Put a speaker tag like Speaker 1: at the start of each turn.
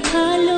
Speaker 1: कथा